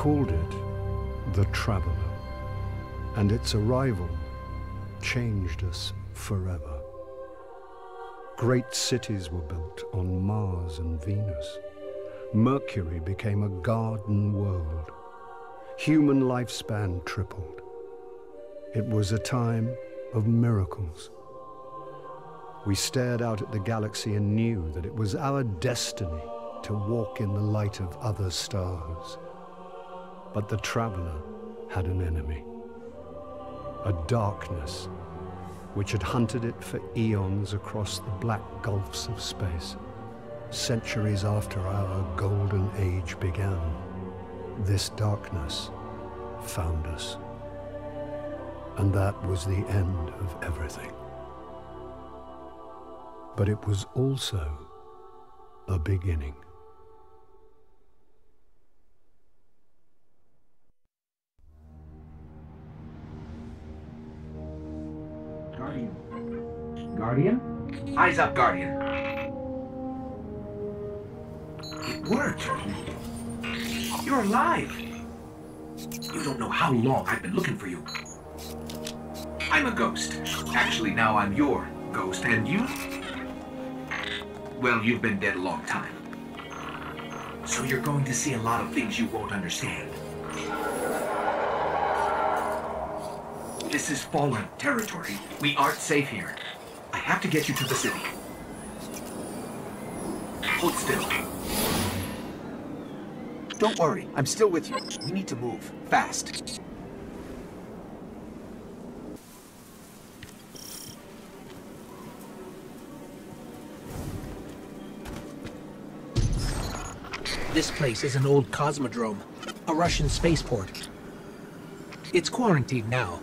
Called it the Traveler, and its arrival changed us forever. Great cities were built on Mars and Venus. Mercury became a garden world. Human lifespan tripled. It was a time of miracles. We stared out at the galaxy and knew that it was our destiny to walk in the light of other stars. But the traveler had an enemy, a darkness which had hunted it for eons across the black gulfs of space. Centuries after our golden age began, this darkness found us. And that was the end of everything. But it was also a beginning. Guardian? Eyes up, Guardian. It worked. You're alive. You don't know how long I've been looking for you. I'm a ghost. Actually, now I'm your ghost. And you? Well, you've been dead a long time. So you're going to see a lot of things you won't understand. This is fallen territory. We aren't safe here. I have to get you to the city. Hold still. Don't worry, I'm still with you. We need to move. Fast. This place is an old cosmodrome, a Russian spaceport. It's quarantined now,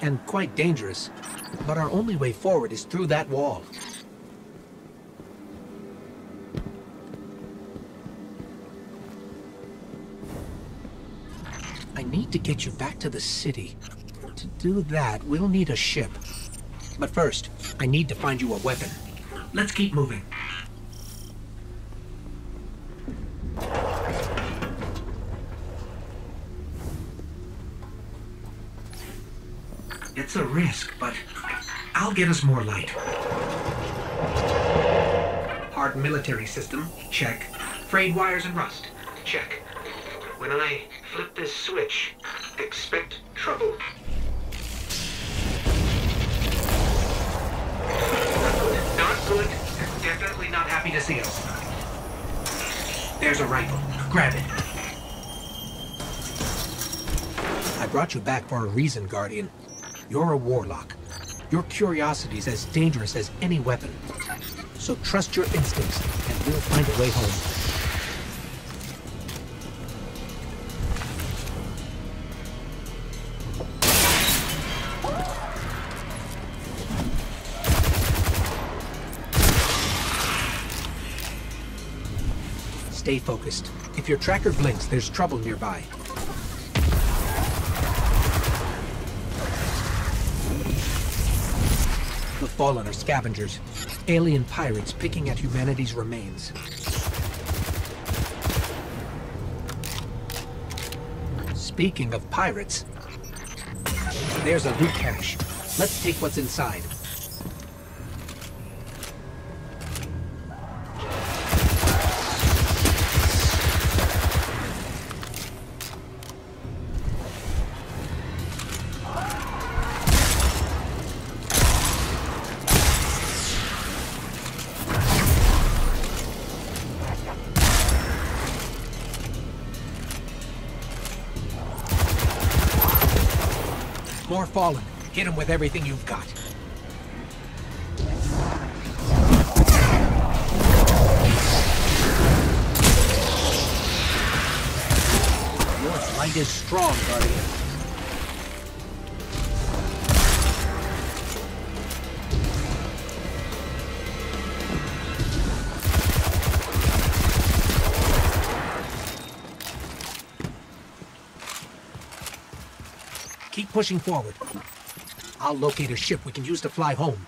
and quite dangerous, but our only way forward is through that wall. I need to get you back to the city. To do that, we'll need a ship. But first, I need to find you a weapon. Let's keep moving. It's a risk, but get us more light. Hard military system, check. Frayed wires and rust, check. When I flip this switch, expect trouble. Not good. Definitely not happy to see us. There's a rifle. Grab it. I brought you back for a reason, Guardian. You're a warlock. Your curiosity is as dangerous as any weapon. So trust your instincts, and we'll find a way home. Stay focused. If your tracker blinks, there's trouble nearby. Fallen are scavengers. Alien pirates picking at humanity's remains. Speaking of pirates, there's a loot cache. Let's take what's inside. With everything you've got. Your light is strong, Guardian. Keep pushing forward. I'll locate a ship we can use to fly home.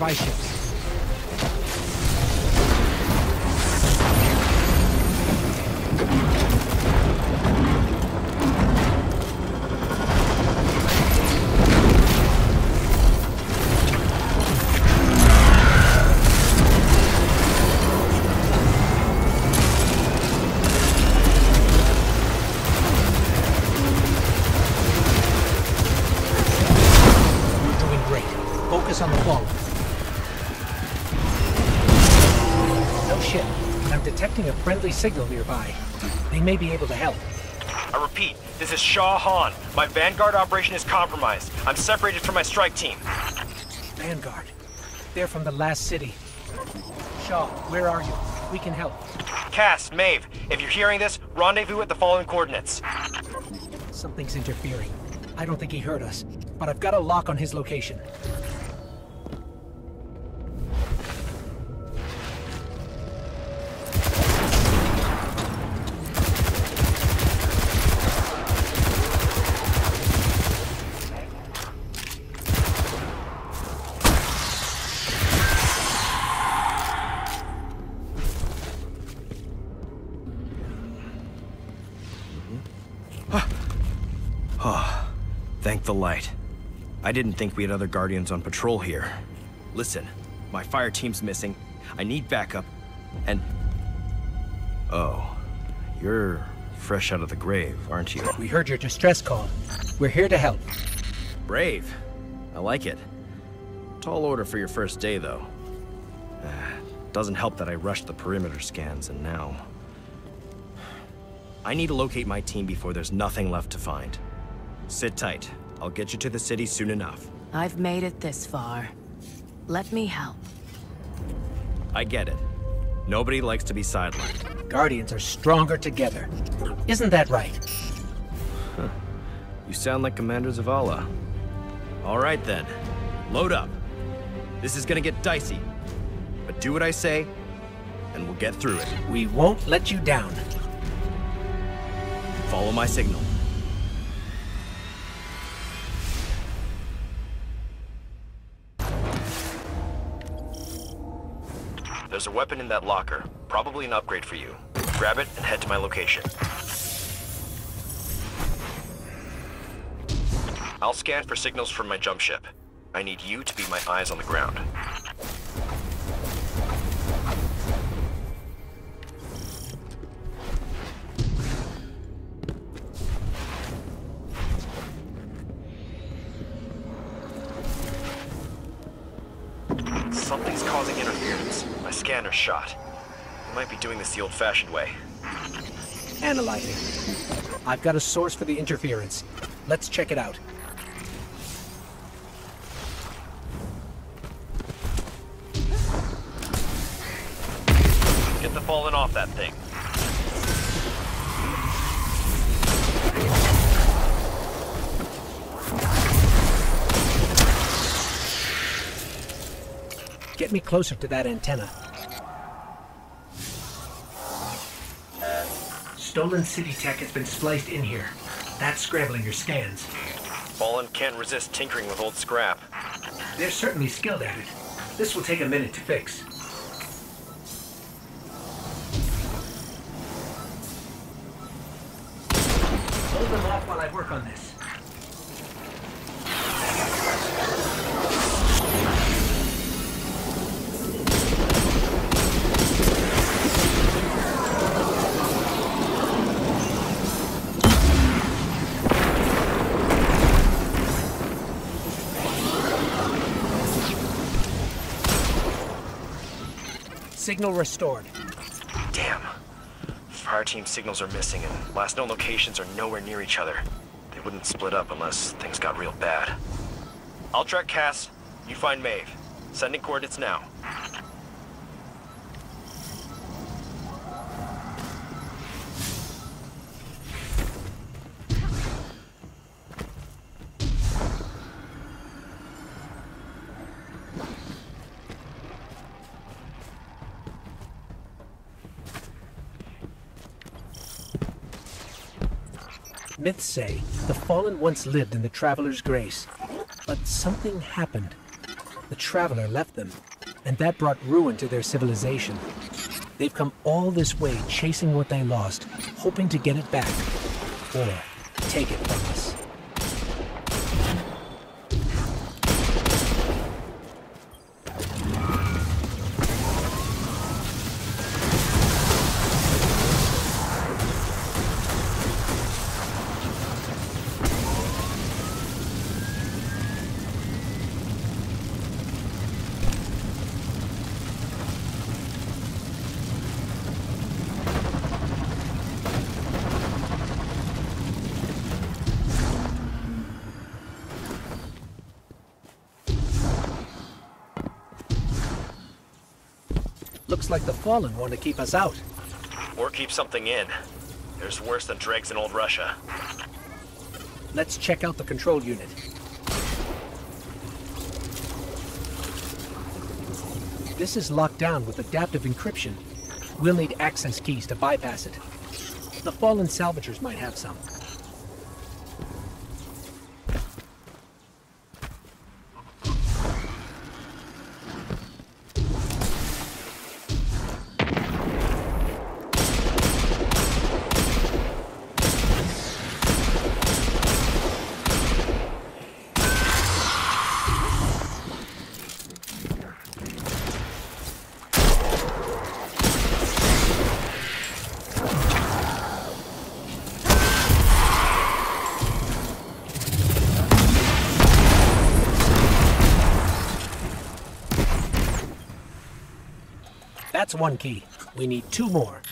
Nearby signal nearby. They may be able to help. I repeat, this is Shaw Han. My Vanguard operation is compromised. I'm separated from my strike team. Vanguard. They're from the last city. Shaw, where are you? We can help. Cass, Maeve, if you're hearing this, rendezvous at the following coordinates. Something's interfering. I don't think he heard us, but I've got a lock on his location. The light. I didn't think we had other Guardians on patrol here. Listen, my fire team's missing. I need backup, and... Oh, you're fresh out of the grave, aren't you? We heard your distress call. We're here to help. Brave. I like it. Tall order for your first day, though. Ah, Doesn't help that I rushed the perimeter scans, and now... I need to locate my team before there's nothing left to find. Sit tight. I'll get you to the city soon enough. I've made it this far. Let me help. I get it. Nobody likes to be sidelined. Guardians are stronger together. Isn't that right? You sound like Commander Zavala. All right then. Load up. This is gonna get dicey. But do what I say, and we'll get through it. We won't let you down. Follow my signal. There's a weapon in that locker. Probably an upgrade for you. Grab it and head to my location. I'll scan for signals from my jump ship. I need you to be my eyes on the ground. Something's causing interference. My scanner's shot. We might be doing this the old-fashioned way. Analyzing. I've got a source for the interference. Let's check it out. Get the fallen off that thing. Get me closer to that antenna. Stolen city tech has been spliced in here. That's scrambling your scans. Fallen can't resist tinkering with old scrap. They're certainly skilled at it. This will take a minute to fix. Hold them off while I work on this. Signal restored. Damn. Fire team signals are missing and last known locations are nowhere near each other. They wouldn't split up unless things got real bad. I'll track Cass. You find Maeve. Sending coordinates now. Myths say the Fallen once lived in the Traveler's Grace, but something happened. The Traveler left them, and that brought ruin to their civilization. They've come all this way chasing what they lost, hoping to get it back, or take it Looks like the Fallen want to keep us out. Or keep something in. There's worse than dregs in old Russia. Let's check out the control unit. This is locked down with adaptive encryption. We'll need access keys to bypass it. The Fallen salvagers might have some. That's one key. We need two more.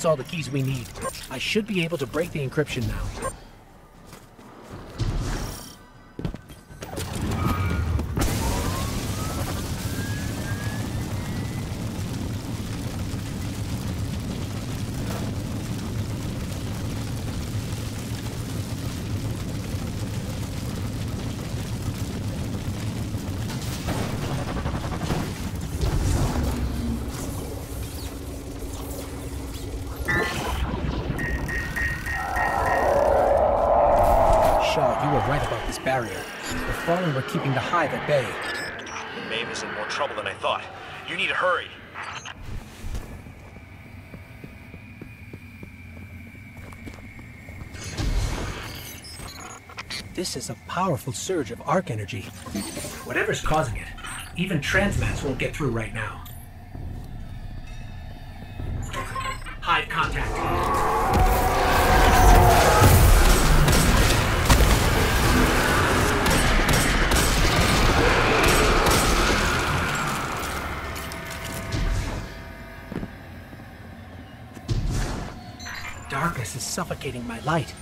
That's all the keys we need. I should be able to break the encryption now. Powerful surge of arc energy. Whatever's causing it, even transmats won't get through right now. Hive contact. Darkness is suffocating my light.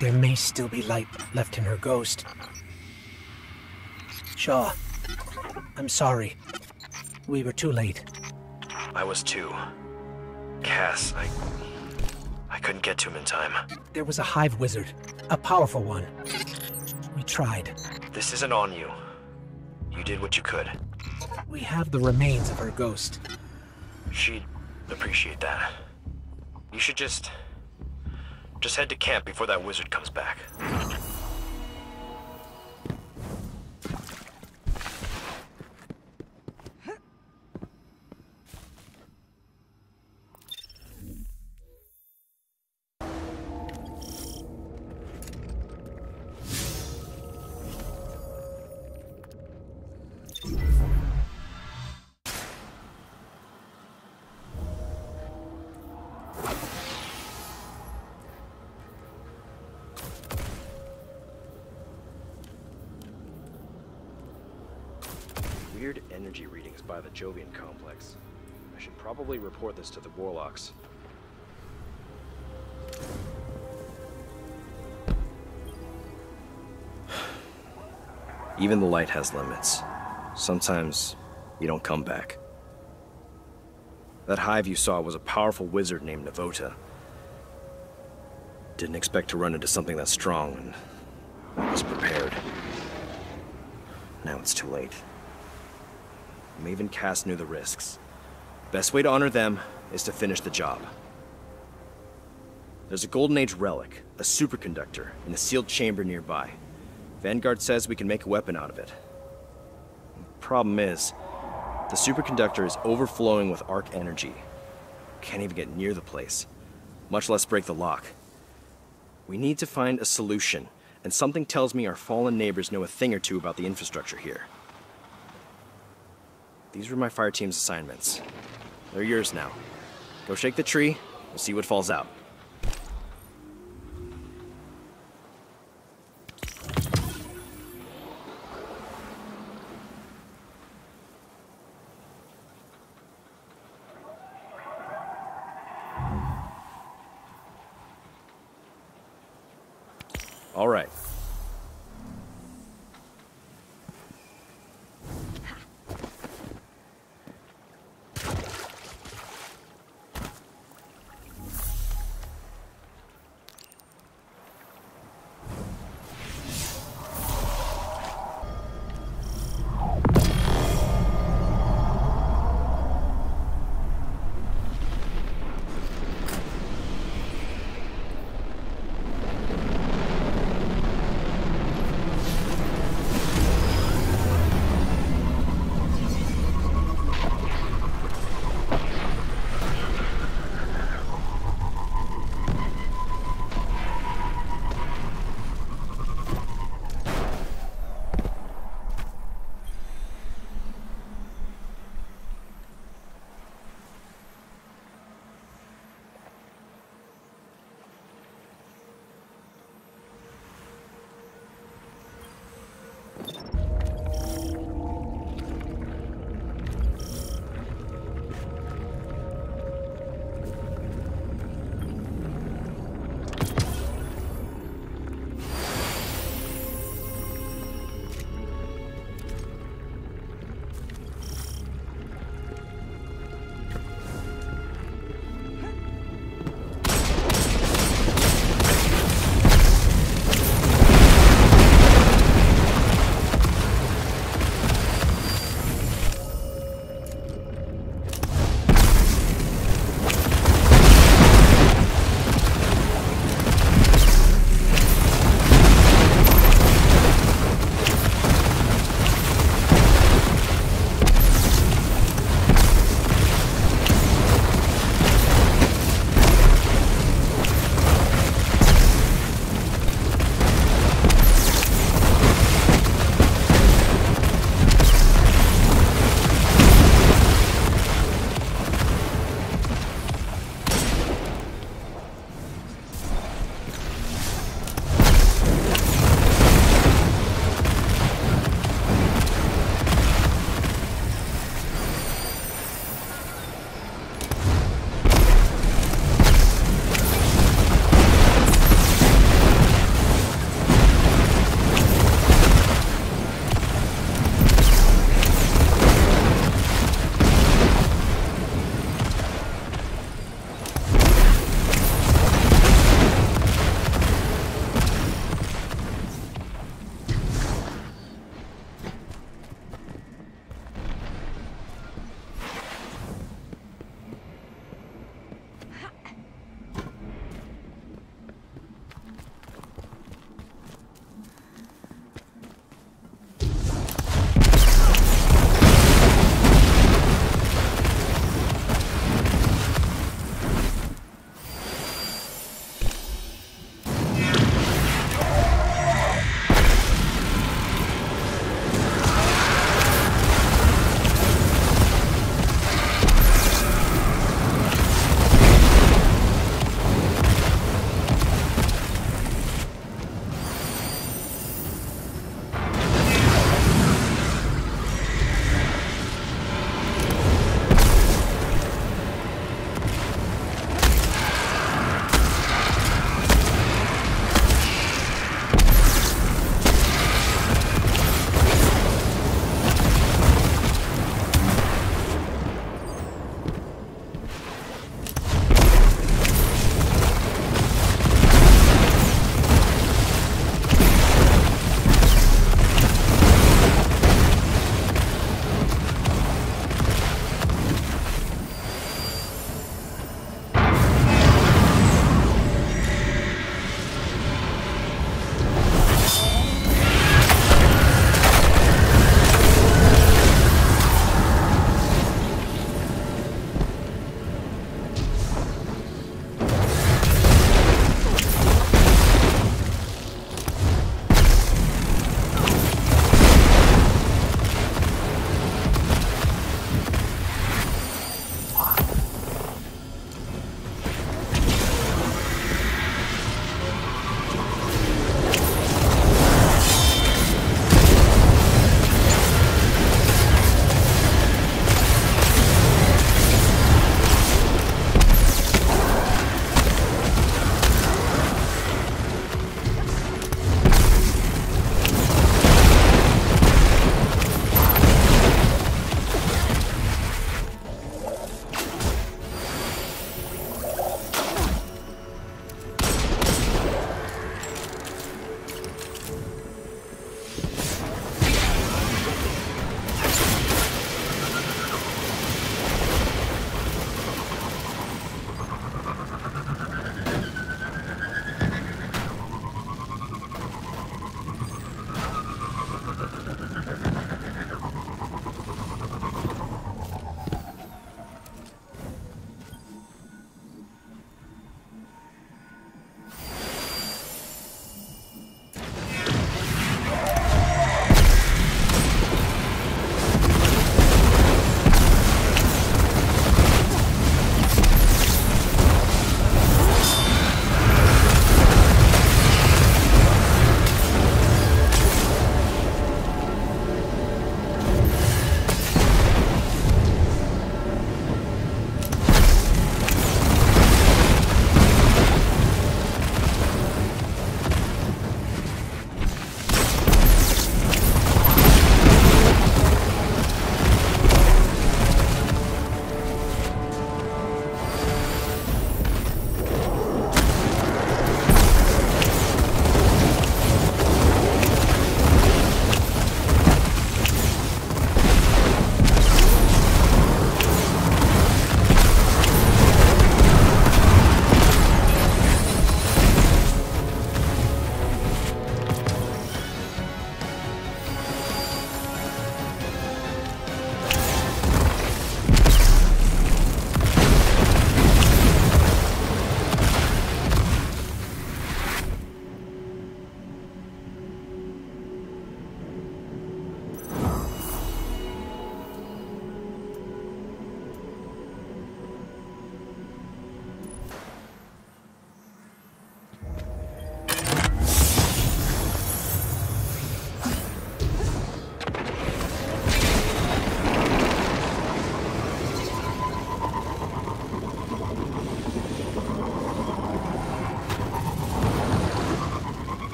There may still be light left in her ghost. Shaw, I'm sorry. We were too late. I was too. Cass, I... I couldn't get to him in time. There was a hive wizard, a powerful one. We tried. This isn't on you. You did what you could. We have the remains of her ghost. She'd appreciate that. You should just... Just head to camp before that wizard comes back. Report this to the Warlocks. Even the light has limits. Sometimes you don't come back. That hive you saw was a powerful wizard named Navota. Didn't expect to run into something that strong, and was prepared. Now it's too late. Maven Cass knew the risks. Best way to honor them is to finish the job. There's a Golden Age relic, a superconductor, in a sealed chamber nearby. Vanguard says we can make a weapon out of it. Problem is, the superconductor is overflowing with arc energy. Can't even get near the place, much less break the lock. We need to find a solution, and something tells me our fallen neighbors know a thing or two about the infrastructure here. These were my fire team's assignments. They're yours now. Go shake the tree, we'll see what falls out.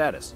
Status?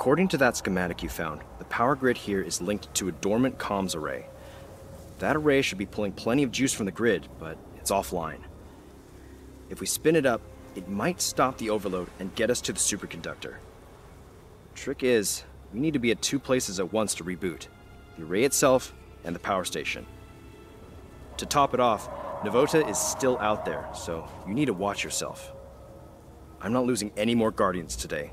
According to that schematic you found, the power grid here is linked to a dormant comms array. That array should be pulling plenty of juice from the grid, but it's offline. If we spin it up, it might stop the overload and get us to the superconductor. Trick is, we need to be at two places at once to reboot the array itself and the power station. To top it off, Navota is still out there, so you need to watch yourself. I'm not losing any more Guardians today.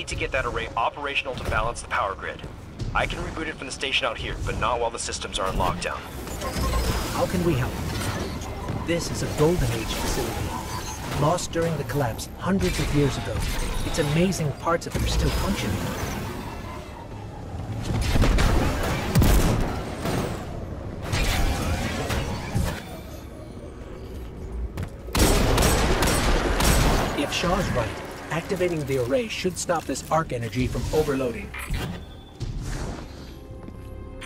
Need to get that array operational to balance the power grid. I can reboot it from the station out here, but not while the systems are in lockdown. How can we help? This is a Golden Age facility. Lost during the collapse hundreds of years ago. It's amazing parts of it are still functioning. Activating the array should stop this arc energy from overloading.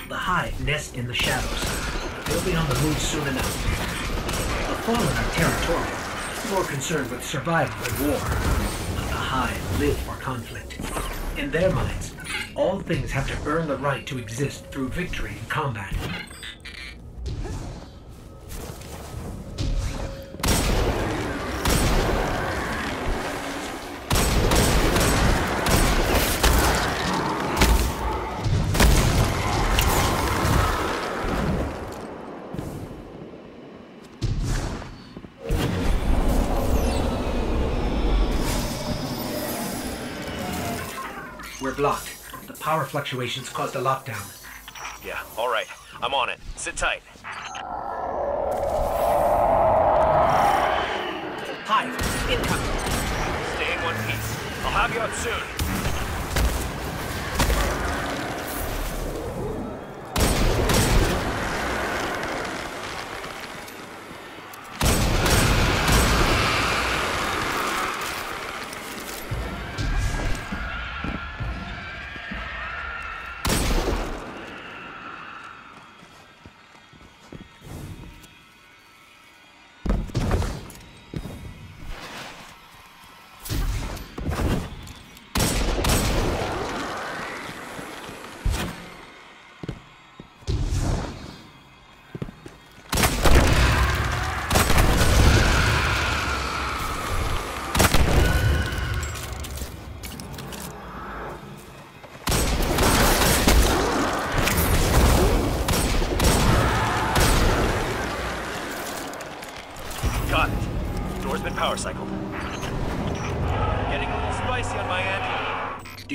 The Hive nest in the shadows. They'll be on the move soon enough. The Fallen are territorial, more concerned with survival than war. But the Hive live for conflict. In their minds, all things have to earn the right to exist through victory in combat. Fluctuations caused a lockdown. Yeah, all right. I'm on it. Sit tight. Hive, incoming. Stay in one piece. I'll have you out soon.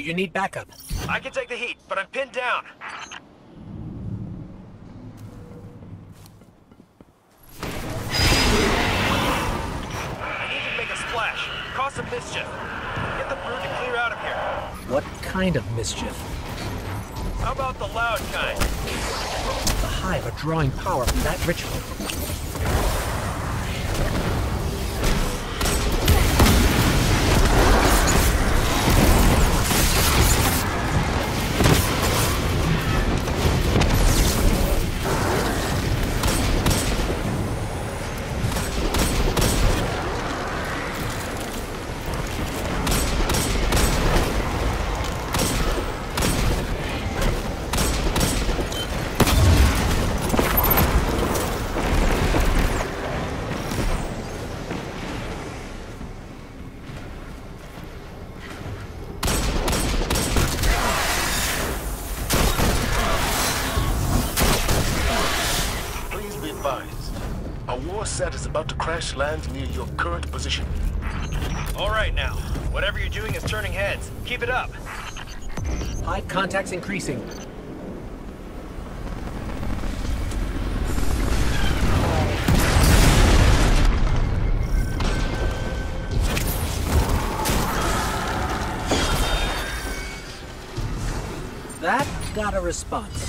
You need backup? I can take the heat, but I'm pinned down. I need to make a splash, cause some mischief. Get the brood to clear out of here. What kind of mischief? How about the loud kind? The Hive are drawing power from that ritual. Crash land near your current position. All right now. Whatever you're doing is turning heads. Keep it up. Hive contacts increasing. That got a response.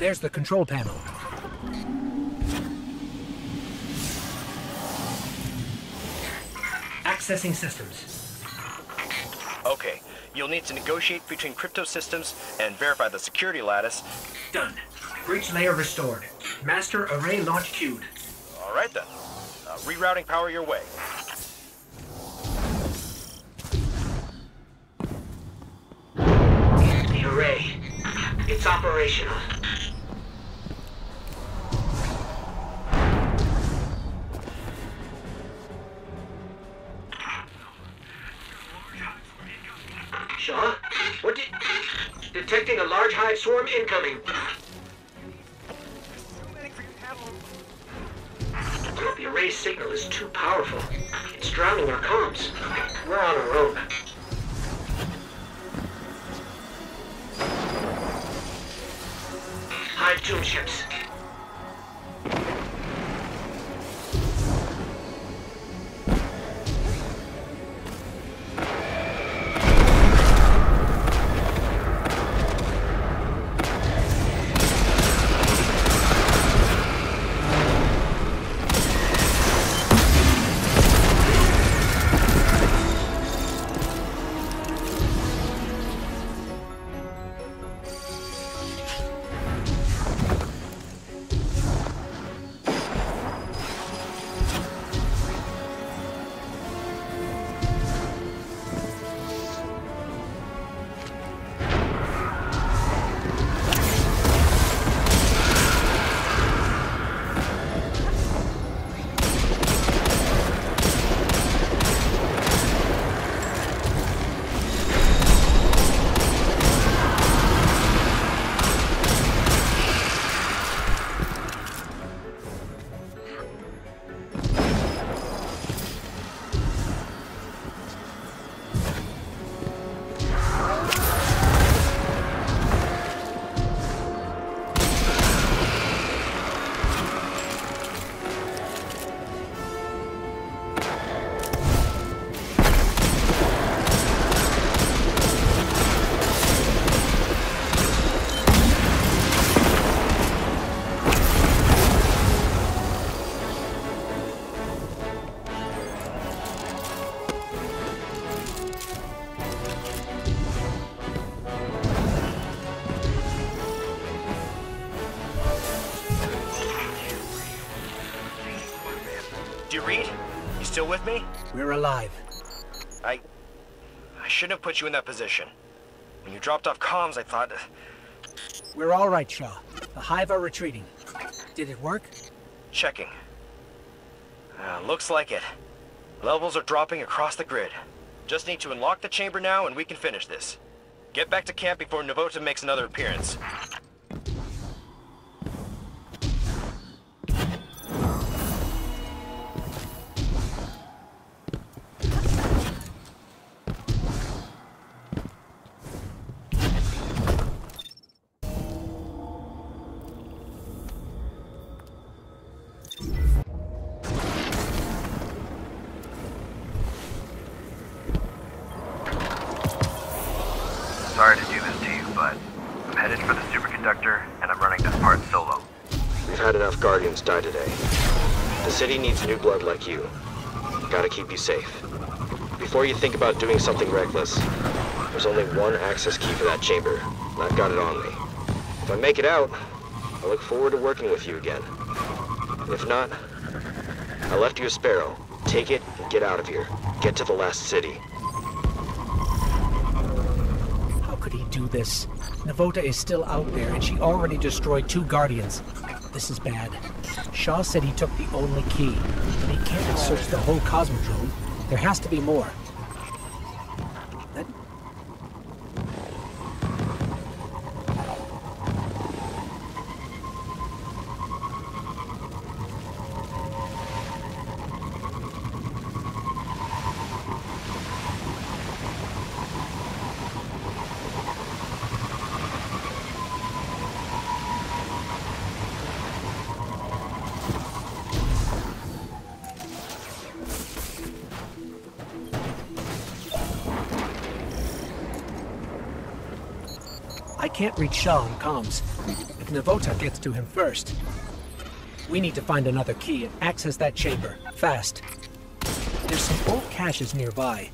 There's the control panel. Accessing systems. Okay. You'll need to negotiate between crypto systems and verify the security lattice. Done. Breach layer restored. Master array launch queued. All right then. Uh, rerouting power your way. The array. It's operational. Still with me? We're alive. I... I shouldn't have put you in that position. When you dropped off comms, I thought... We're all right, Shaw. The Hive are retreating. Did it work? Checking. Uh, looks like it. Levels are dropping across the grid. Just need to unlock the chamber now and we can finish this. Get back to camp before Navota makes another appearance. Needs new blood like you. Gotta keep you safe. Before you think about doing something reckless, there's only one access key for that chamber, and I've got it on me. If I make it out, I look forward to working with you again. If not, I left you a sparrow. Take it and get out of here. Get to the last city. How could he do this? Navota is still out there, and she already destroyed two Guardians. This is bad. Shaw said he took the only key, but he can't have searched the whole Cosmodrome. There has to be more. Reach Shaw on comms. If Navota gets to him first. We need to find another key and access that chamber. Fast. There's some old caches nearby.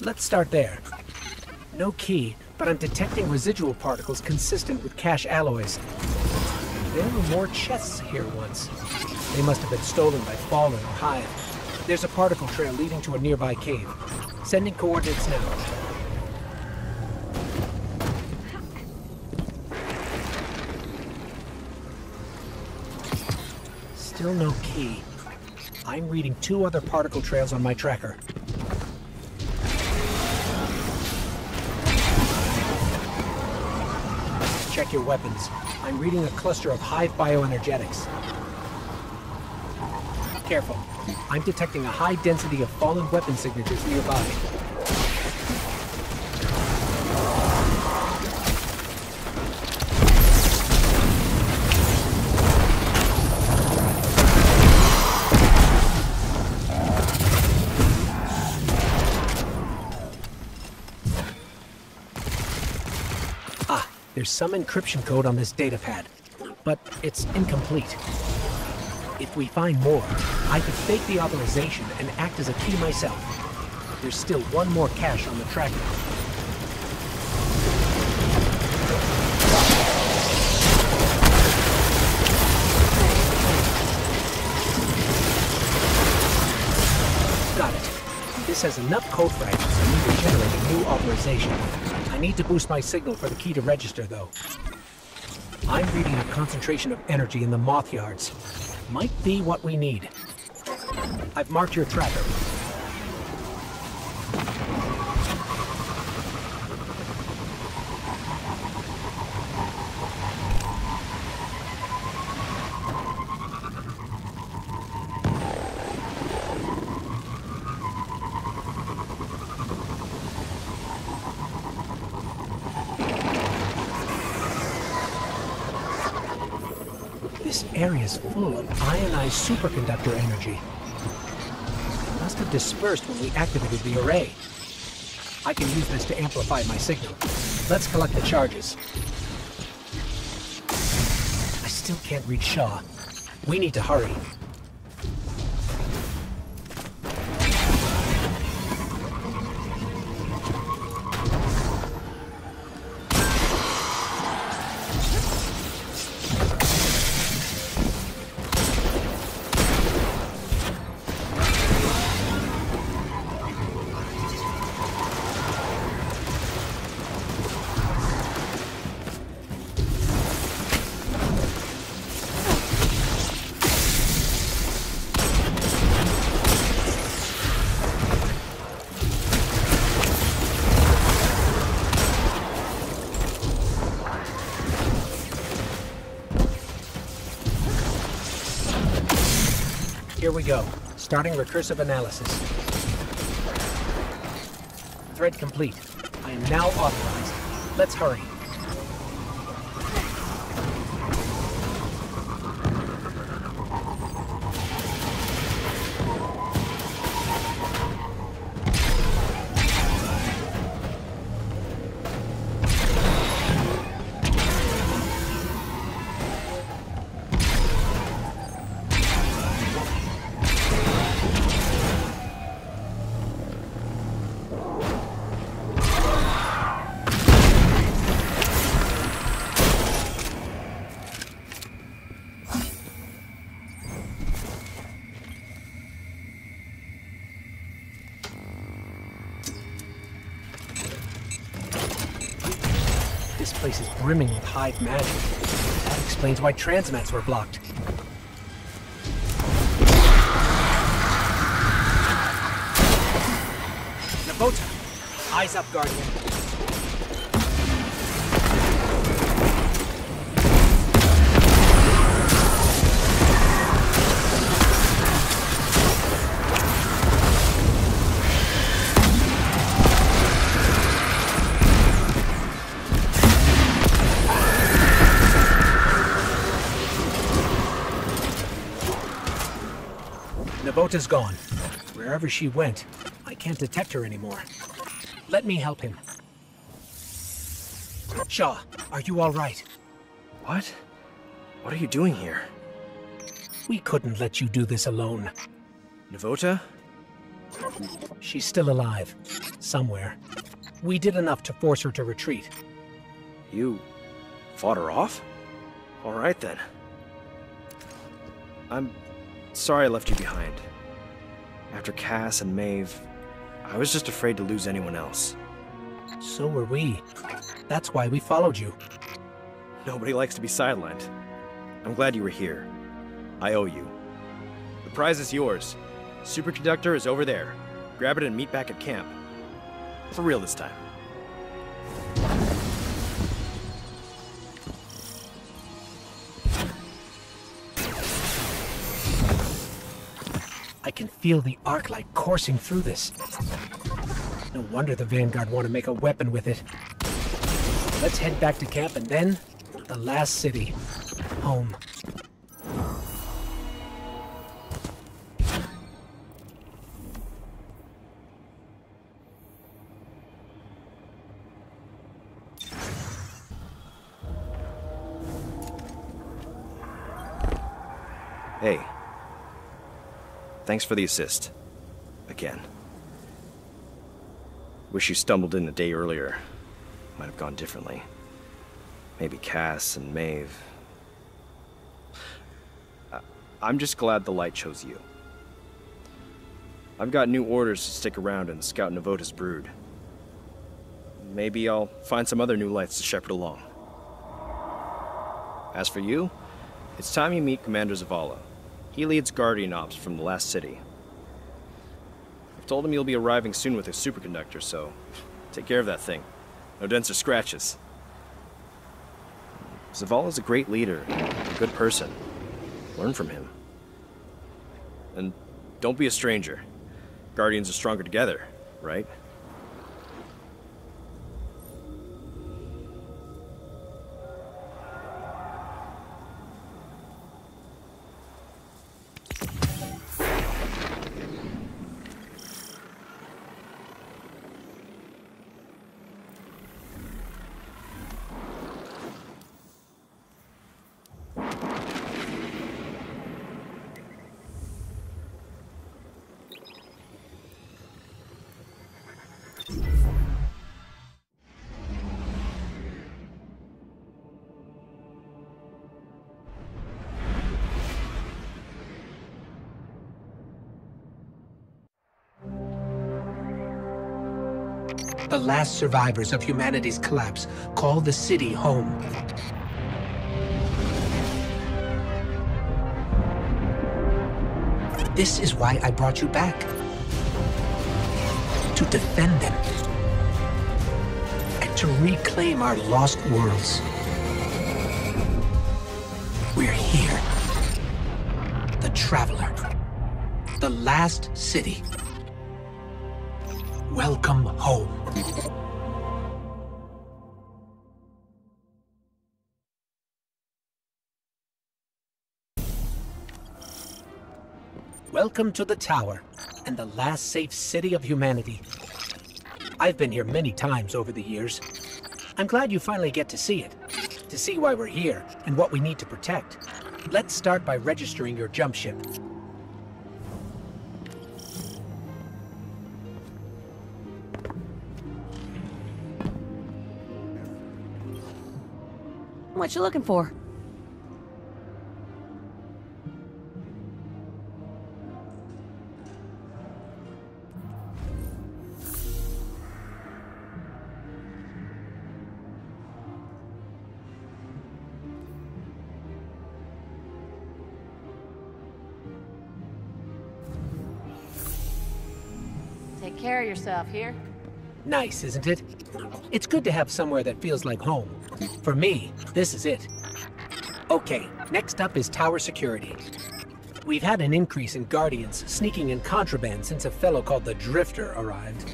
Let's start there. No key, but I'm detecting residual particles consistent with cache alloys. There were more chests here once. They must have been stolen by Fallen or Hive. There's a particle trail leading to a nearby cave. Sending coordinates now. Still no key. I'm reading two other particle trails on my tracker. Check your weapons. I'm reading a cluster of hive bioenergetics. Careful. I'm detecting a high density of fallen weapon signatures nearby. Some encryption code on this datapad, but it's incomplete. If we find more, I could fake the authorization and act as a key myself. There's still one more cache on the tracker. Got it. This has enough code fragments for me to generate a new authorization. I need to boost my signal for the key to register, though. I'm reading a concentration of energy in the Mothyards. Might be what we need. I've marked your tracker. Superconductor energy. It must have dispersed when we activated the array. I can use this to amplify my signal. Let's collect the charges. I still can't reach Shaw. We need to hurry. Here we go. Starting recursive analysis. Thread complete. I am now authorized. Let's hurry. Hive magic. That explains why transmats were blocked. Navota, Eyes up, Guardian. Navota's gone. Wherever she went, I can't detect her anymore. Let me help him. Shaw, are you all right? What? What are you doing here? We couldn't let you do this alone. Navota? She's still alive. Somewhere. We did enough to force her to retreat. You fought her off? All right then. I'm sorry I left you behind. After Cass and Maeve, I was just afraid to lose anyone else. So were we. That's why we followed you. Nobody likes to be sidelined. I'm glad you were here. I owe you. The prize is yours. Superconductor is over there. Grab it and meet back at camp. For real this time. I can feel the arc light coursing through this. No wonder the Vanguard want to make a weapon with it. Let's head back to camp and then the last city. Home. Hey. Thanks for the assist. Again. Wish you stumbled in a day earlier. Might have gone differently. Maybe Cass and Maeve. I'm just glad the light chose you. I've got new orders to stick around and scout Navota's brood. Maybe I'll find some other new lights to shepherd along. As for you, it's time you meet Commander Zavala. He leads Guardian Ops from the last city. I've told him you'll be arriving soon with a superconductor, so take care of that thing. No dents or scratches. Zavala's a great leader, a good person. Learn from him. And don't be a stranger. Guardians are stronger together, right? Last survivors of humanity's collapse call the city home. This is why I brought you back. To defend them. And to reclaim our lost worlds. We're here. The Traveler. the last city. Welcome to the Tower, and the last safe city of humanity. I've been here many times over the years. I'm glad you finally get to see it, to see why we're here and what we need to protect. Let's start by registering your jump ship. What you looking for? Yourself here. Nice, isn't it? It's good to have somewhere that feels like home. For me, this is it. Okay, next up is tower security. We've had an increase in Guardians sneaking in contraband since a fellow called the Drifter arrived.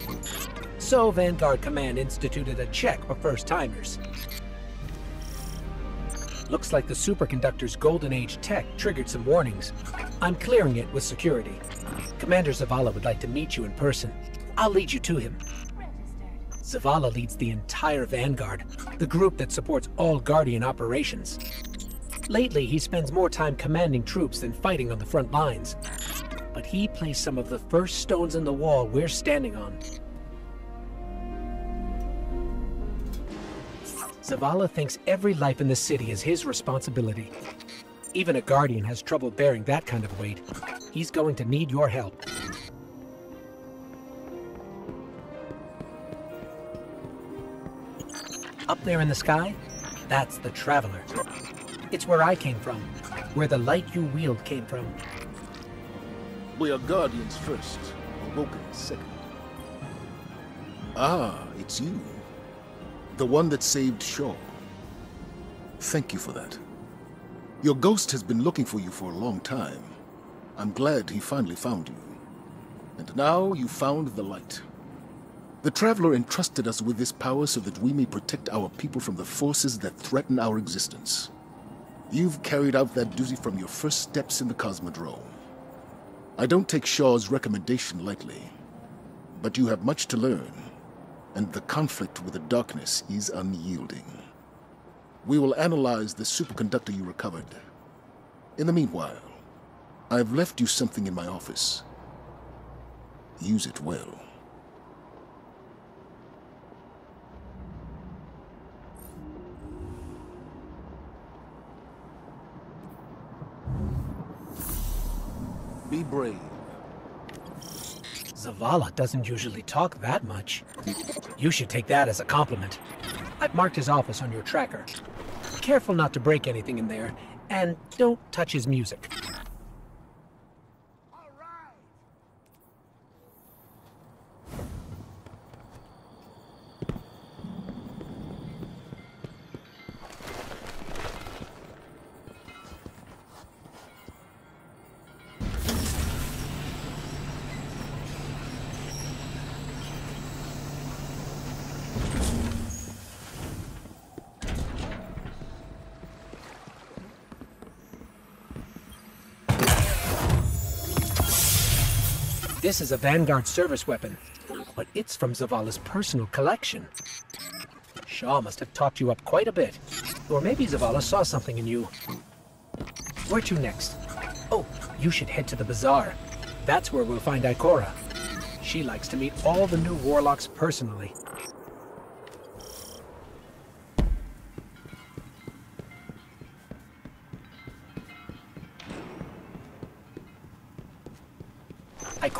So Vanguard Command instituted a check for first-timers. Looks like the superconductor's Golden Age tech triggered some warnings. I'm clearing it with security. Commander Zavala would like to meet you in person. I'll lead you to him. Zavala leads the entire Vanguard, the group that supports all Guardian operations. Lately, he spends more time commanding troops than fighting on the front lines. But he placed some of the first stones in the wall we're standing on. Zavala thinks every life in the city is his responsibility. Even a Guardian has trouble bearing that kind of weight. He's going to need your help. Up there in the sky, that's the Traveler. It's where I came from, where the light you wield came from. We are Guardians first, Awoken second. Ah, it's you. The one that saved Shaw. Thank you for that. Your ghost has been looking for you for a long time. I'm glad he finally found you. And now you found the light. The Traveler entrusted us with this power so that we may protect our people from the forces that threaten our existence. You've carried out that duty from your first steps in the Cosmodrome. I don't take Shaw's recommendation lightly, but you have much to learn, and the conflict with the darkness is unyielding. We will analyze the superconductor you recovered. In the meanwhile, I've left you something in my office. Use it well. Be brave. Zavala doesn't usually talk that much. You should take that as a compliment. I've marked his office on your tracker. Careful not to break anything in there, and don't touch his music. This is a Vanguard service weapon, but it's from Zavala's personal collection. Shaw must have talked you up quite a bit. Or maybe Zavala saw something in you. Where to next? Oh, you should head to the bazaar. That's where we'll find Ikora. She likes to meet all the new warlocks personally.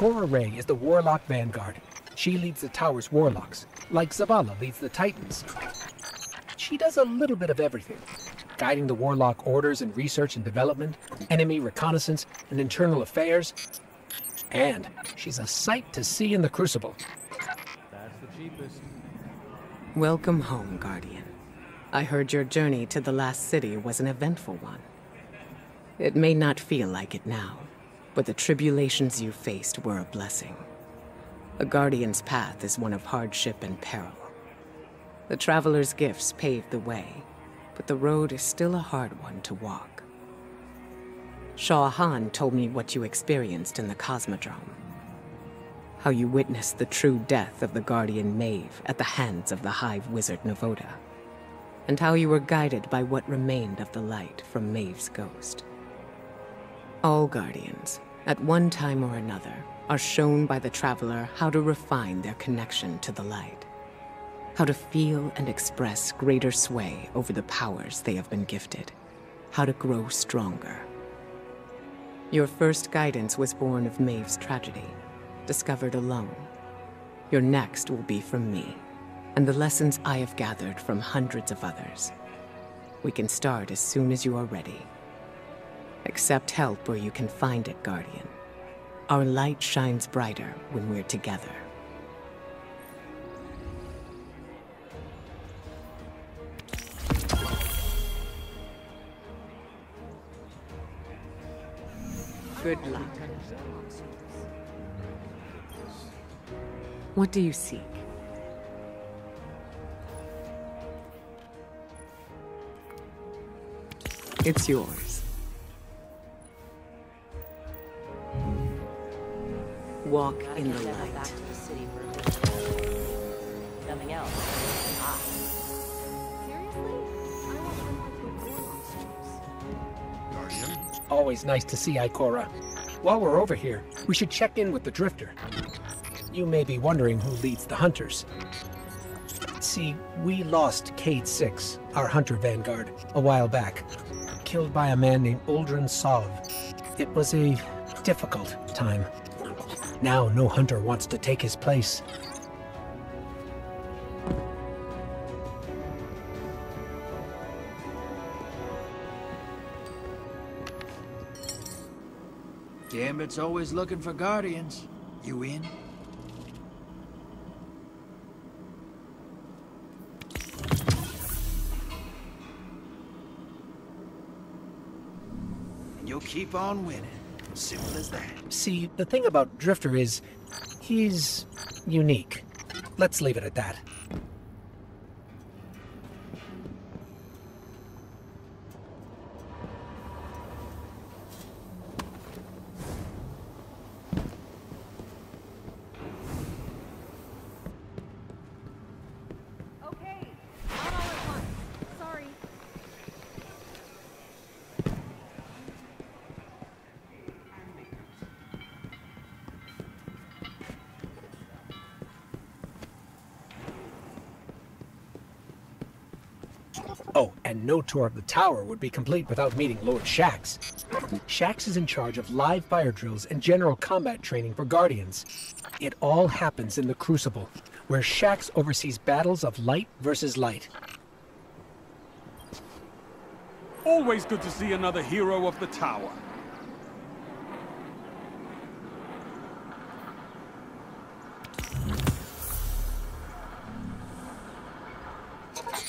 Ikora Rey is the Warlock Vanguard. She leads the Tower's Warlocks, like Zavala leads the Titans. She does a little bit of everything, guiding the Warlock orders in research and development, enemy reconnaissance, and internal affairs. And she's a sight to see in the Crucible. Welcome home, Guardian. I heard your journey to the last city was an eventful one. It may not feel like it now, But the tribulations you faced were a blessing. A Guardian's path is one of hardship and peril. The Traveler's gifts paved the way, but the road is still a hard one to walk. Shaw Han told me what you experienced in the Cosmodrome. How you witnessed the true death of the Guardian Maeve at the hands of the Hive Wizard Navota. And how you were guided by what remained of the light from Maeve's ghost. All Guardians, at one time or another, are shown by the Traveler how to refine their connection to the light. How to feel and express greater sway over the powers they have been gifted. How to grow stronger. Your first guidance was born of Maeve's tragedy, discovered alone. Your next will be from me, and the lessons I have gathered from hundreds of others. We can start as soon as you are ready. Accept help where you can find it, Guardian. Our light shines brighter when we're together. Good luck. What do you seek? It's yours. Walk in the light. Nothing else. Ah. Always nice to see Ikora. While we're over here, we should check in with the Drifter. You may be wondering who leads the Hunters. See, we lost Cayde 6, our Hunter Vanguard, a while back. Killed by a man named Uldren Sov. It was a difficult time. Now no hunter wants to take his place. Gambit's always looking for guardians. You in? And you'll keep on winning. Simple as that. See, the thing about Drifter is, he's unique. Let's leave it at that. No tour of the tower would be complete without meeting Lord Shaxx. Shaxx is in charge of live fire drills and general combat training for Guardians. It all happens in the Crucible, where Shaxx oversees battles of light versus light. Always good to see another hero of the tower.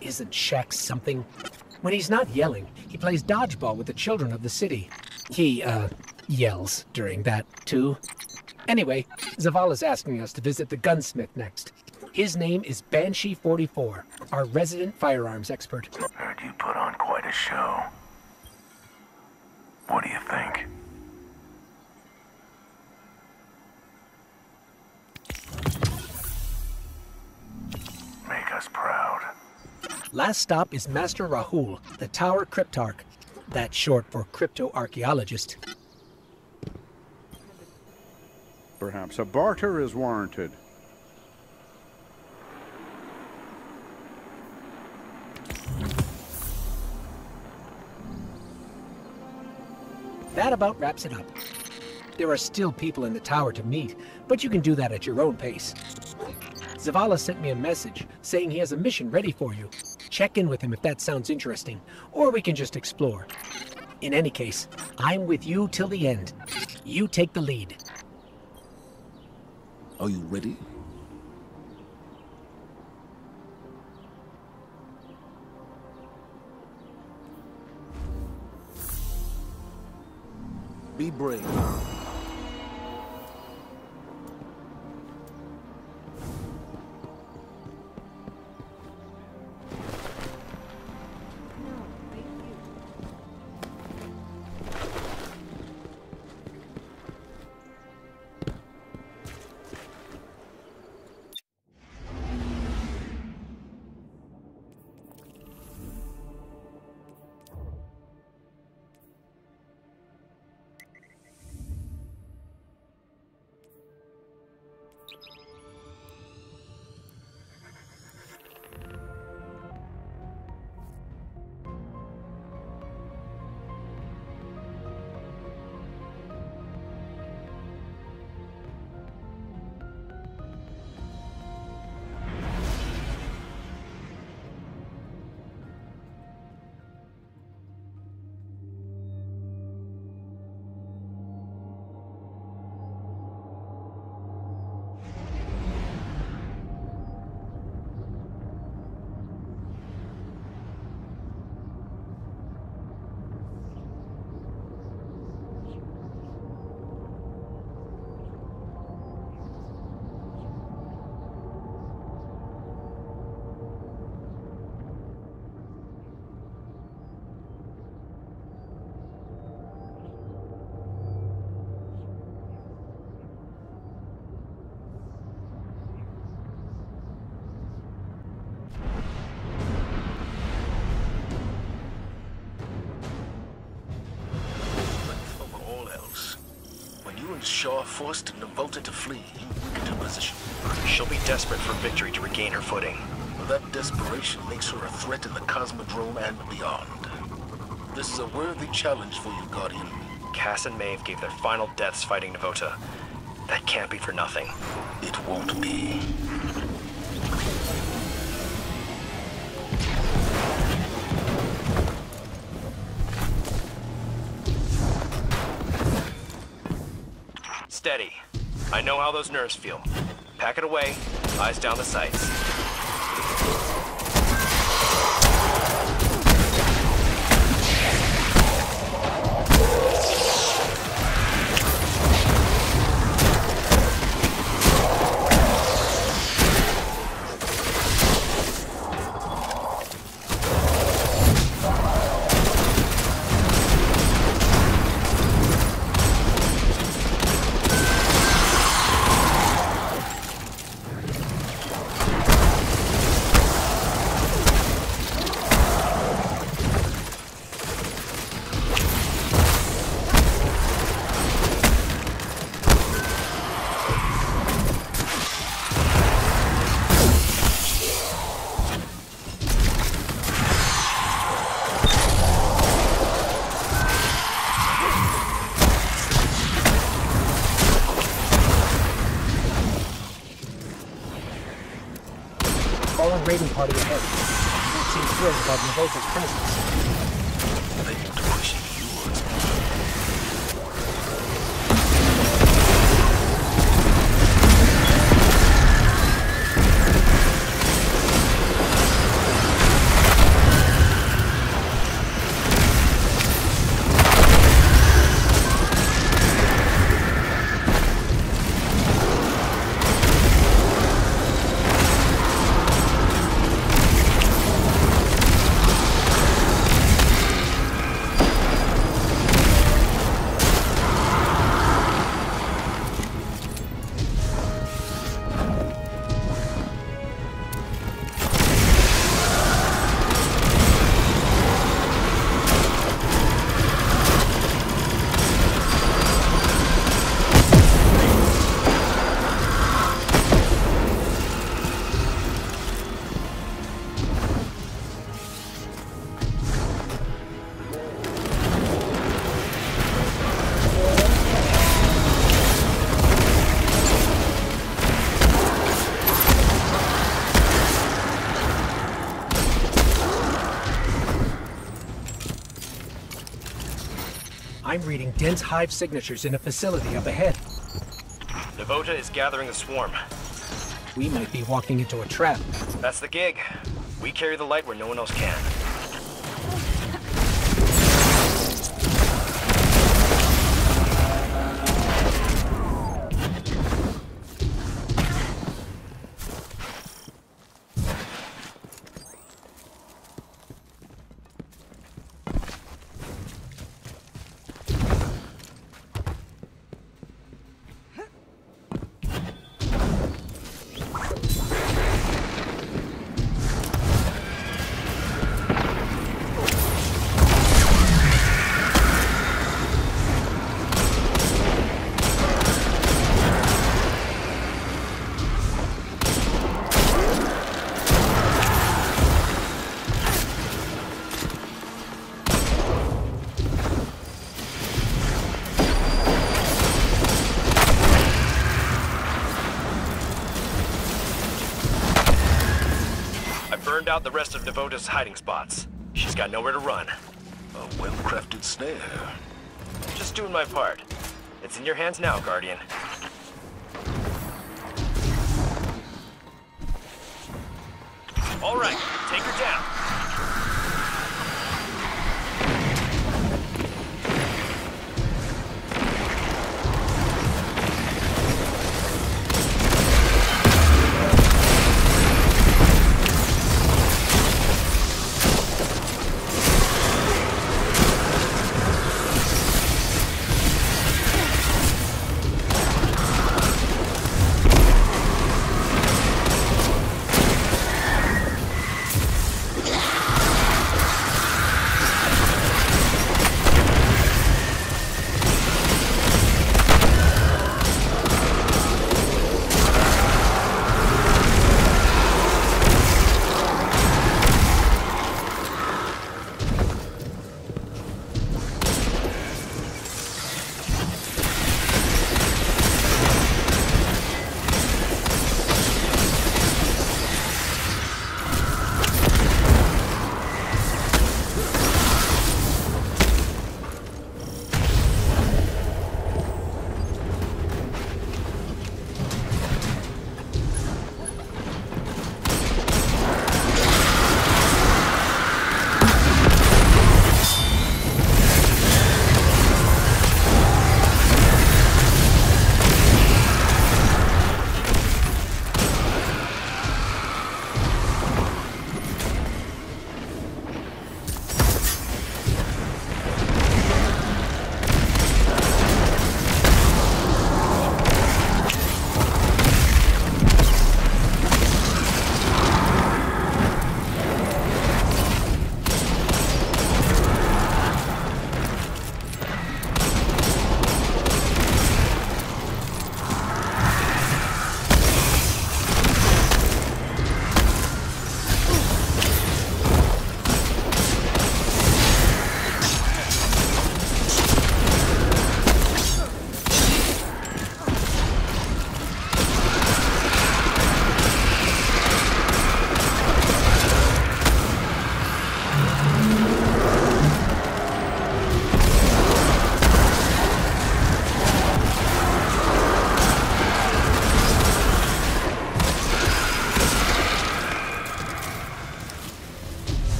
Isn't Shaxx something? When he's not yelling, he plays dodgeball with the children of the city. He, uh, yells during that, too. Anyway, Zavala's asking us to visit the gunsmith next. His name is Banshee44, our resident firearms expert. Heard you put on quite a show. Last stop is Master Rahool, the Tower Cryptarch. That's short for crypto-archaeologist. Perhaps a barter is warranted. That about wraps it up. There are still people in the tower to meet, but you can do that at your own pace. Zavala sent me a message saying he has a mission ready for you. Check in with him if that sounds interesting, or we can just explore. In any case, I'm with you till the end. You take the lead. Are you ready? Be brave. Forced Navota to flee, he weakened her position. She'll be desperate for victory to regain her footing. That desperation makes her a threat in the Cosmodrome and beyond. This is a worthy challenge for you, Guardian. Cass and Maeve gave their final deaths fighting Navota. That can't be for nothing. It won't be. Steady. I know how those nerves feel. Pack it away, eyes down the sights. Party ahead. Don't seem thrilled about Navota's presence. Dense hive signatures in a facility up ahead. Navota is gathering the swarm. We might be walking into a trap. That's the gig. We carry the light where no one else can. Out the rest of Navota's hiding spots. She's got nowhere to run. A well-crafted snare. Just doing my part. It's in your hands now, Guardian.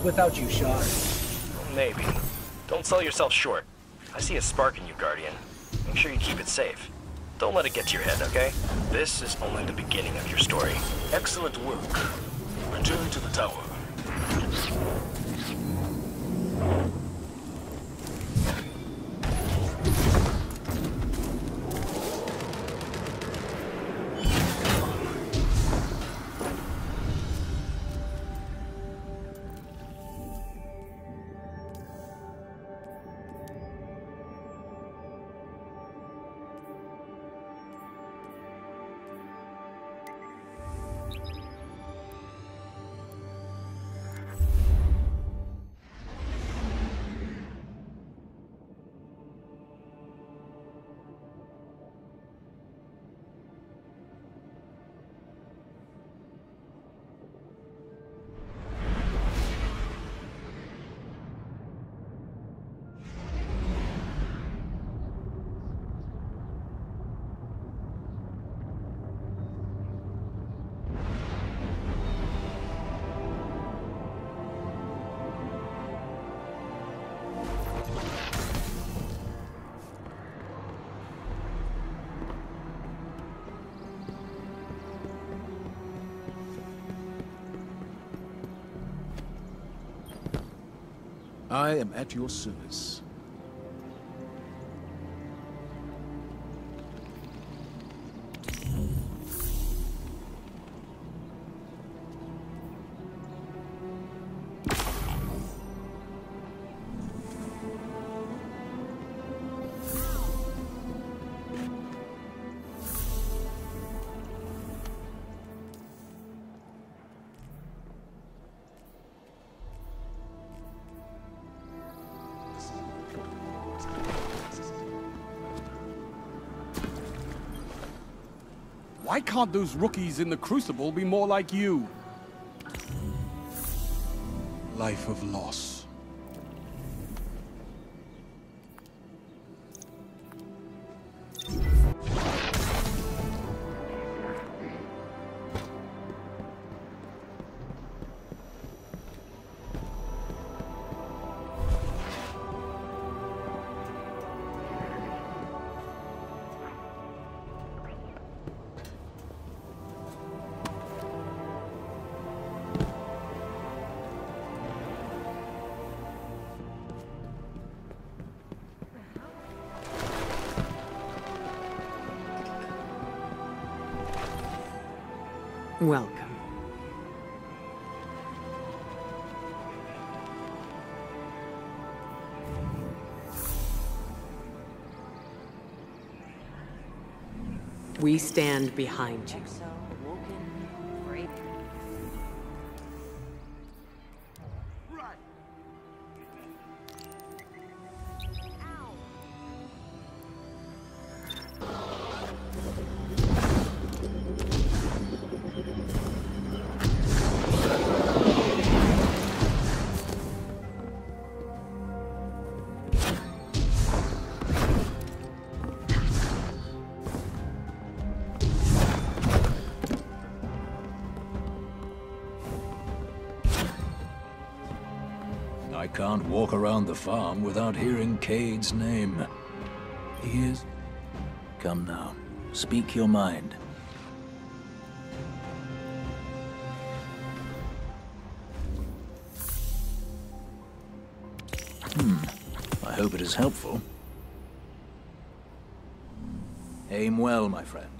It without you, Shaw. Maybe. Don't sell yourself short. I see a spark in you, Guardian. Make sure you keep it safe. Don't let it get to your head, okay? This is only the beginning of your story. Excellent work. Return to I am at your service. Can't those rookies in the Crucible be more like you? Life of loss. We stand behind you. Can't walk around the farm without hearing Cayde's name. He is... Come now, speak your mind. Hmm, I hope it is helpful. Aim well, my friend.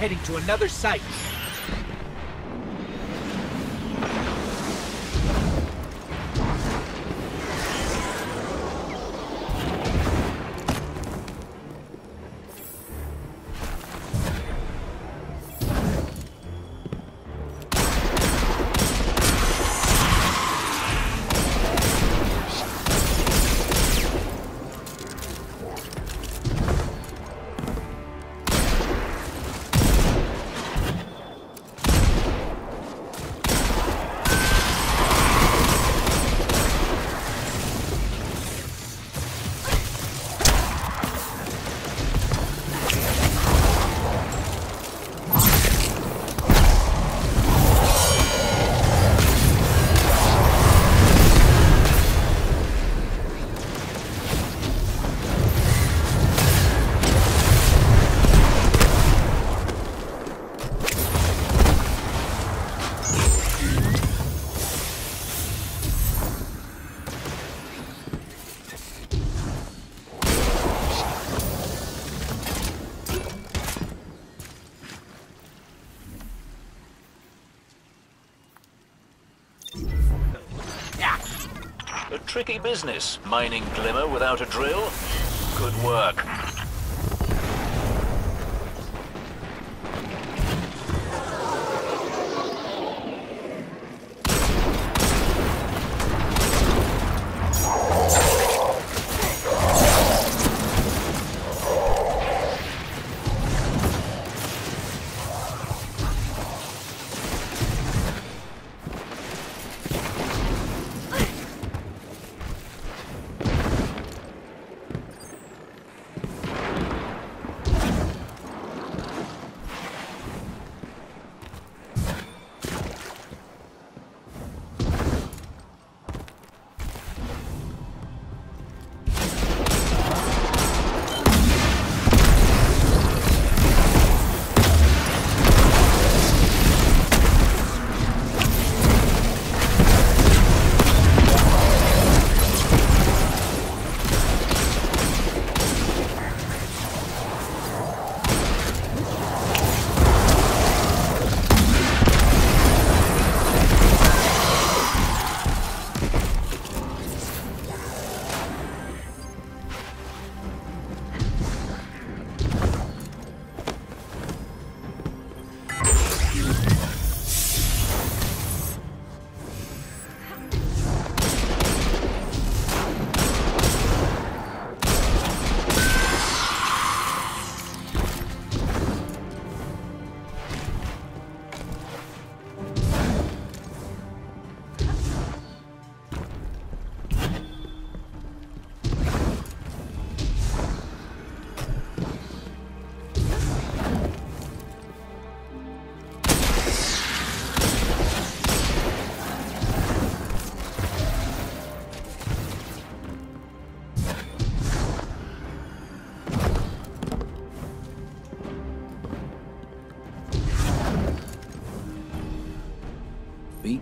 Heading to another site. Tricky business, mining Glimmer without a drill. Good work.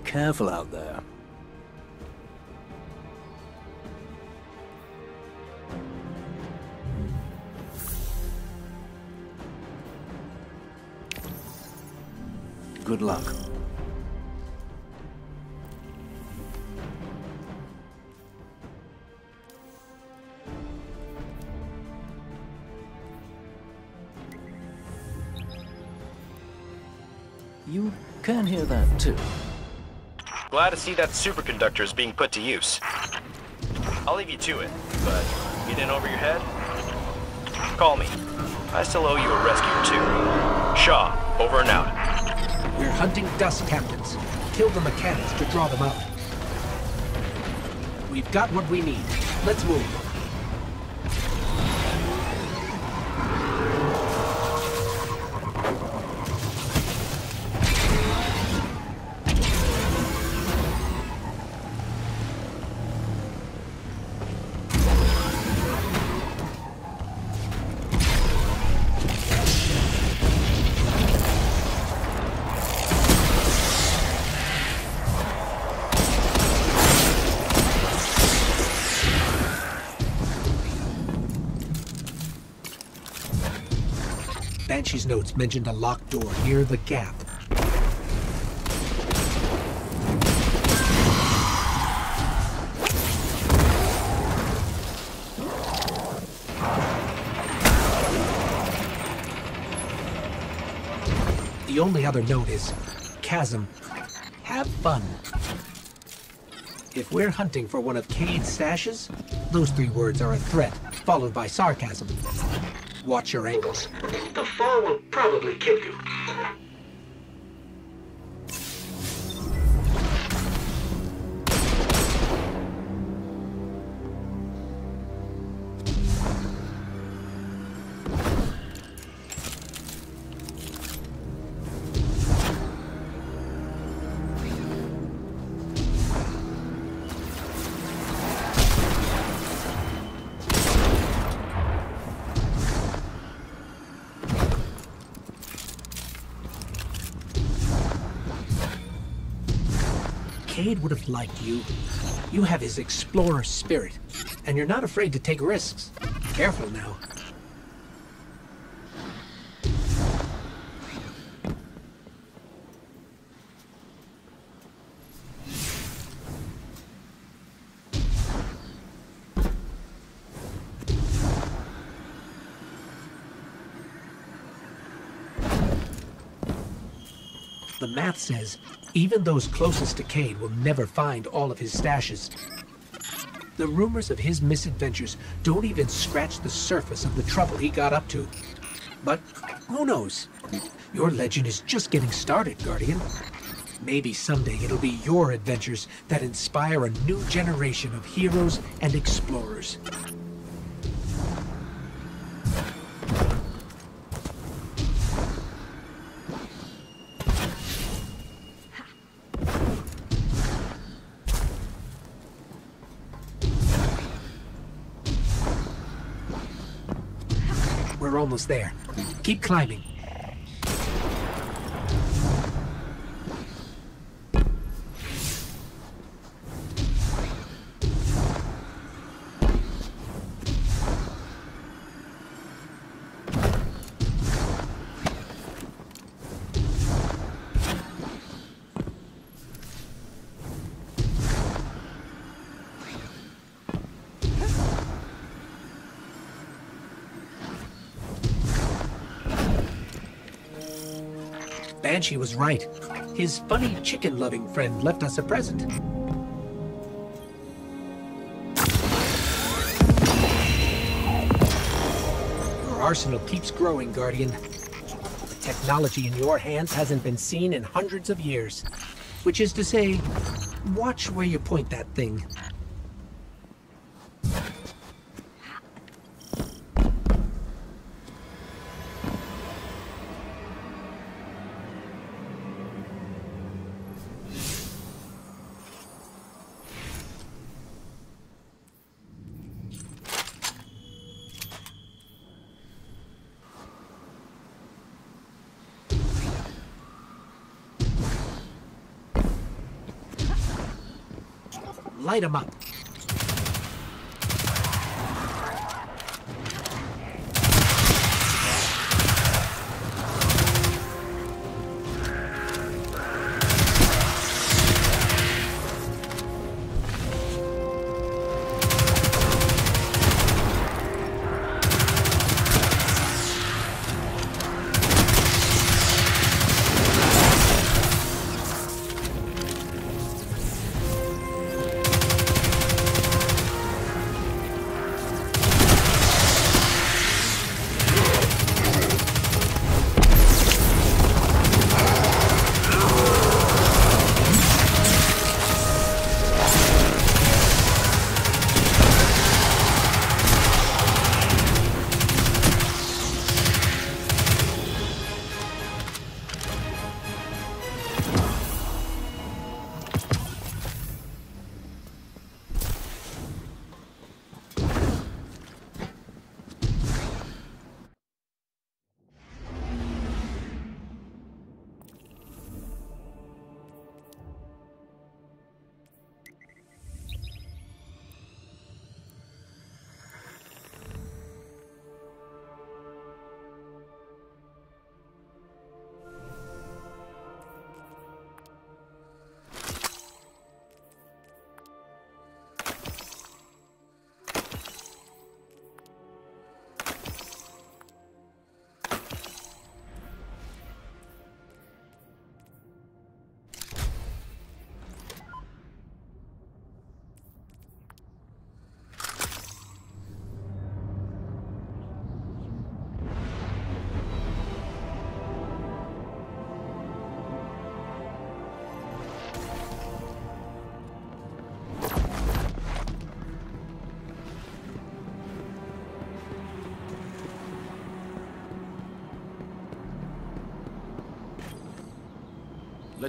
Careful out there. Good luck. You can hear that too. Glad to see that superconductor is being put to use. I'll leave you to it, but get in over your head? Call me. I still owe you a rescue too. Shaw, over and out. We're hunting dust captains. Kill the mechanics to draw them out. We've got what we need. Let's move. Notes mentioned a locked door near the gap. The only other note is Chasm. Have fun. If we're hunting for one of Cayde's stashes, those three words are a threat, followed by sarcasm. Watch your angles. Probably kill you. Would have liked you. You have his explorer spirit, and you're not afraid to take risks. Careful now. Says even those closest to Cayde will never find all of his stashes. The rumors of his misadventures don't even scratch the surface of the trouble he got up to. But who knows? Your legend is just getting started, Guardian. Maybe someday it'll be your adventures that inspire a new generation of heroes and explorers. Almost there. Keep climbing. Banshee was right. His funny chicken-loving friend left us a present. Your arsenal keeps growing, Guardian. The technology in your hands hasn't been seen in hundreds of years. Which is to say, watch where you point that thing. Light them up.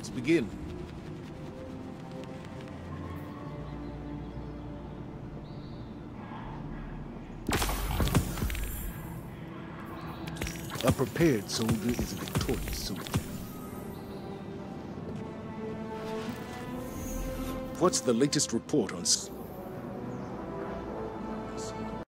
Let's begin. A prepared soldier is a victorious soldier. What's the latest report on...